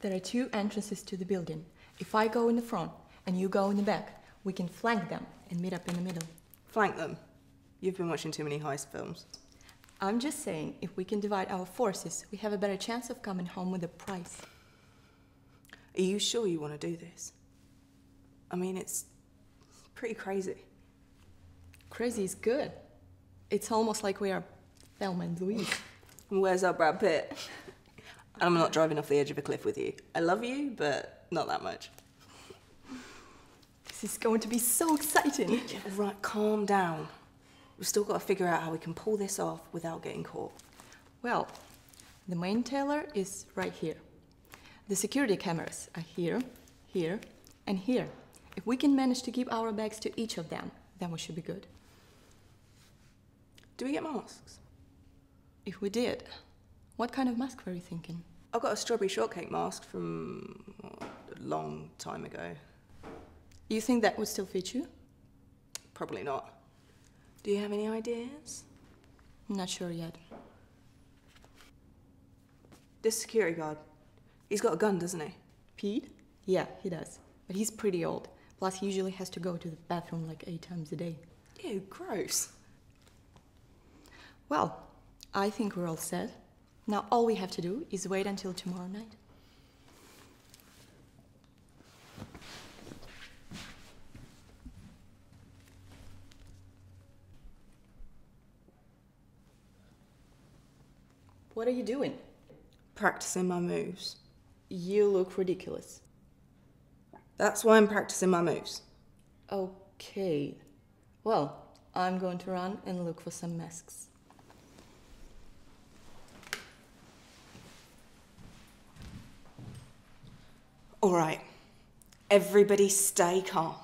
There are two entrances to the building. If I go in the front and you go in the back, we can flank them and meet up in the middle. Flank them. You've been watching too many heist films. I'm just saying, if we can divide our forces, we have a better chance of coming home with a prize. Are you sure you want to do this? I mean, it's pretty crazy. Crazy is good. It's almost like we are Thelma and Louise. Where's our Brad Pitt? I'm not driving off the edge of a cliff with you. I love you, but not that much. This is going to be so exciting. Yeah, right, calm down. We've still got to figure out how we can pull this off without getting caught. Well, the main tailor is right here. The security cameras are here, here, and here. If we can manage to keep our bags to each of them, then we should be good. Do we get masks? If we did, what kind of mask were you thinking? I've got a strawberry shortcake mask from oh, a long time ago. You think that would still fit you? Probably not. Do you have any ideas? Not sure yet. This security guard, he's got a gun, doesn't he? Pete? Yeah, he does. But he's pretty old. Plus, he usually has to go to the bathroom like eight times a day. Ew, gross. Well, I think we're all set. Now, all we have to do is wait until tomorrow night. What are you doing? Practicing my moves. You look ridiculous. That's why I'm practicing my moves. Okay. Well, I'm going to run and look for some masks. All right. Everybody stay calm.